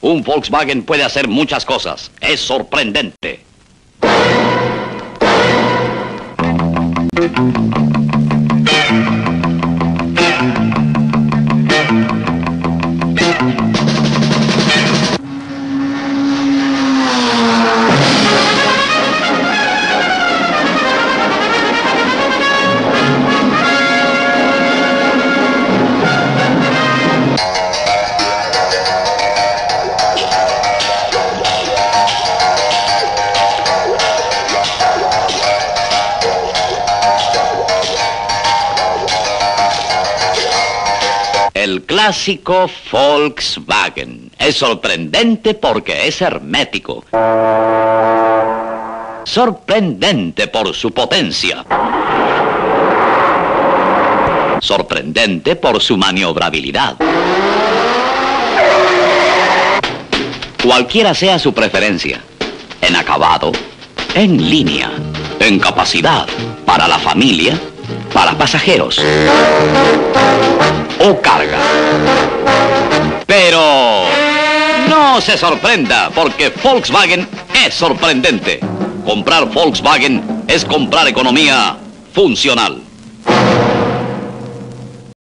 Un Volkswagen puede hacer muchas cosas. Es sorprendente. El clásico Volkswagen. Es sorprendente porque es hermético. Sorprendente por su potencia. Sorprendente por su maniobrabilidad. Cualquiera sea su preferencia. En acabado, en línea, en capacidad, para la familia, para pasajeros o carga. Pero no se sorprenda porque Volkswagen es sorprendente. Comprar Volkswagen es comprar economía funcional.